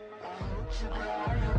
I hope you got